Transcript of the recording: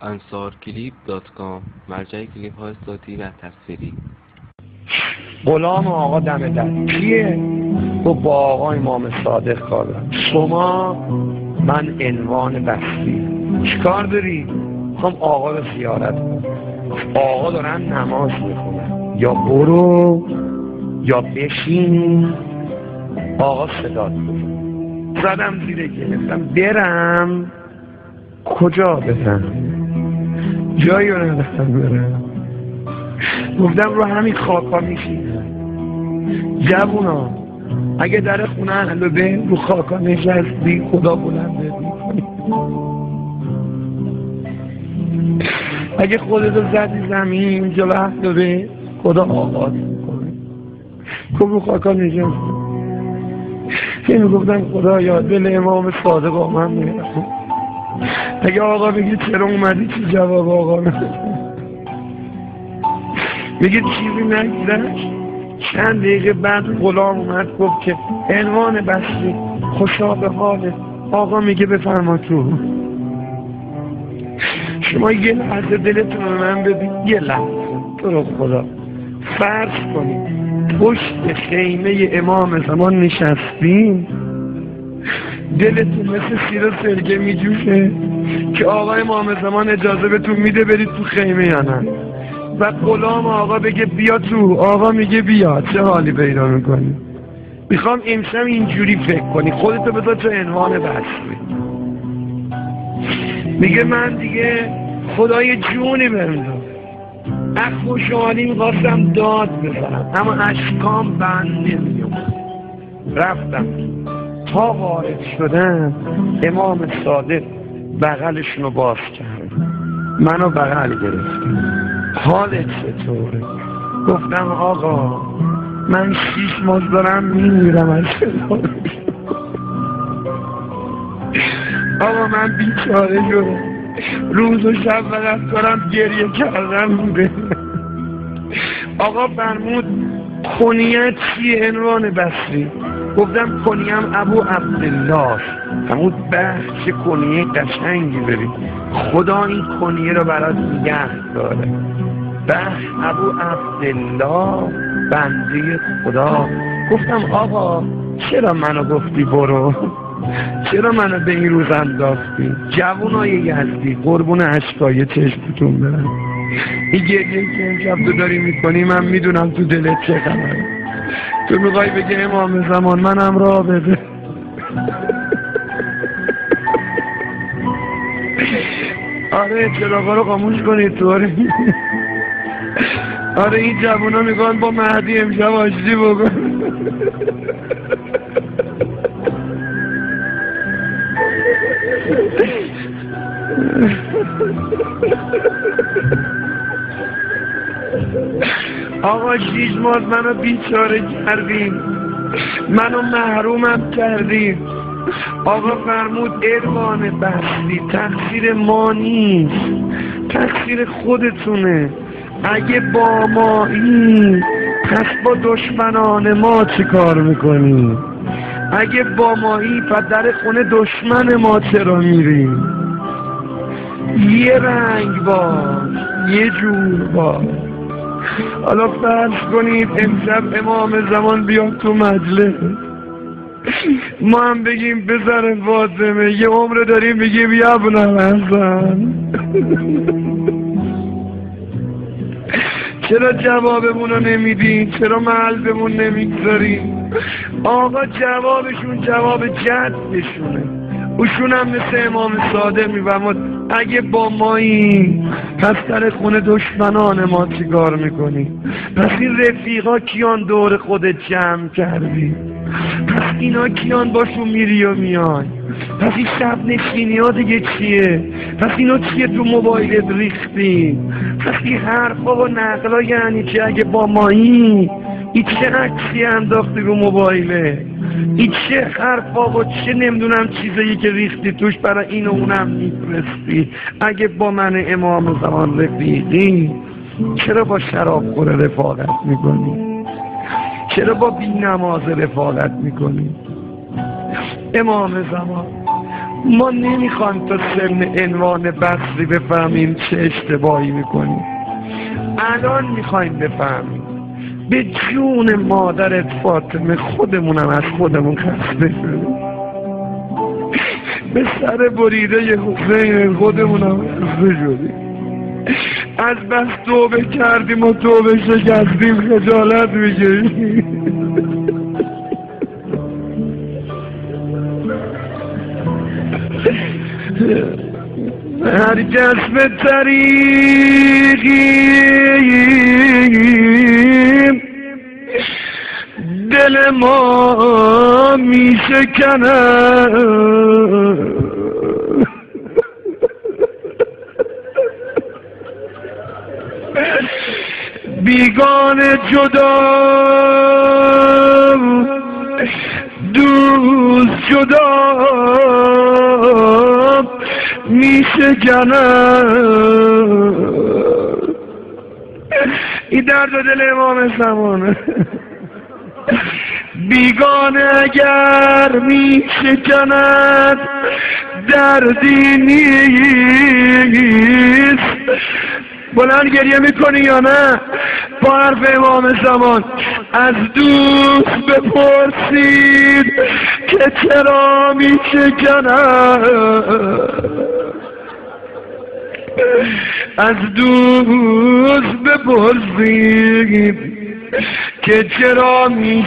ansarclip.com مرجع کلیپ های صوتی و تصویری. غلام آقا دم در کیه؟ گفت با آقا امام صادق کار شما من عنوان بستی. چیکار داری؟ می‌خوام آقا رو زیارت آقا دارن نماز می‌خونن. یا برو یا بشین. آقا صدات بزن. زدم زیر گرفتم. برم. کجا برم جایی رو ندارم برم گفتم رو همین خاکا میشینم جوونا اگه در خونه اهل به رو خاکا نشستی خدا بلنده اگه خودتو زدی زمین جلو اهل به خدا آغاز می‌کنه. کم رو خاکا نشستی. که می‌گفتن خدا یا دل امام صادق آمن می‌رسه اگه آقا بگی چرا اومدی چی جواب آقا میگه چیزی نگذشت چند دقیقه بعد غلام اومد گفت که عنوان بستی خوشا به حاله آقا میگه بفرما تو. شما یه لحظه دلتون رو من ببین. یه لحظه. تو خدا. فرض کنید پشت خیمه امام زمان نشستیم. دلتون مثل سیر و سرگه میجوشه که آقا امام زمان اجازه بهتون میده برید تو خیمه یا نه. و غلام آقا بگه بیا تو. آقا میگه بیا. چه حالی پیدا می‌کنی؟ می‌خوام امشب اینجوری فکر کنی. خودتو بذار تو عنوان بسری میگه من دیگه خدای جونی بهم از خوشحالی می‌خواستم داد بزنم. اما اشکام بند نمیومد رفتم. تا وارد شدم امام صادق بغلشون رو باز کرد منو بغل گرفتم حالت چطوره؟ گفتم آقا من شیش ماه دارم میمیرم از آقا من بیچاره شدم. روز و شب فقط دارم گریه کردم آقا فرمود کنیت چیه؟ عنوان بسری گفتم کنیم ابو عبدالله. فرمود بخش کنیه قشنگی بری خدا این کنیه رو برات نگه داره. بخش ابو عبدالله بنده خدا. گفتم آقا چرا منو گفتی برو؟ چرا منو به این روز انداختی؟ جوانای یزدی قربون عشقای چشمتون برم. این گریه که امشب تو داری می‌کنی من می‌دونم تو دلت چه خبره. تو می‌خوای بگه امام زمان منم را بده. آره چراغا رو خاموش کنید تو. آره. آره این جوونا میگن با مهدی امشب آشتی بکن آقا شیش ماه منو بیچاره کردیم منو محرومم کردیم آقا فرمود اروان بستی تقصیر ما نیست. تقصیر خودتونه. اگه با مایی پس با دشمنان ما چی کار می‌کنی؟ اگه با مایی پس در خونه دشمن ما چرا میری یه رنگ باش یه جور باش. حالا فرض کنید امشب امام زمان بیاد تو مجلس. ما هم بگیم بزن فاطمه یه عمر داریم بگیم یبنم حسن چرا جوابمون رو نمیدین؟ چرا محلبمون نمی‌گذارین؟ آقا جوابشون جواب جدشونه اوشون هم مثل امام صادق میفرماد اگه با مایی پس در خونه دشمنان ما چیکار می‌کنی؟ پس این رفیقا کیان دور خودت جمع کردی؟ پس اینا کیان باشون میری و میای؟ پس این شب نشینی ها دیگه چیه؟ پس اینا چیه تو موبایلت ریختی؟ پس این حرفا و نقلا یعنی چی؟ اگه با مایی این چه عکسی انداختی رو موبایله این چه حرفا و چه نمی‌دونم چیزایی که ریختی توش برای این و اونم میفرستی. اگه با من امام زمان رفیقی چرا با شراب خوره رفاقت می‌کنی؟ چرا با بی نماز رفاقت می‌کنی؟ امام زمان ما نمی‌خوایم تا سن عنوان بصری بفهمیم چه اشتباهی می‌کنیم الان می‌خوایم بفهمیم به جون مادرت فاطمه خودمونم از خودمون خسته به سر بریده حسین خودمونم خسته شدیم. از بس توبه کردیم و توبه شکستیم خجالت می‌گیریم هرگز به طریقیم دل ما می بیگانه جدا دوست جدا میشه این درد دل امام زمانه بیگانه اگر می شکند دردی نیست. بلند گریه می‌کنی یا نه؟ با حرف امام زمان از دوست بپرسید که چرا می از دوست بپرسید. که چرا می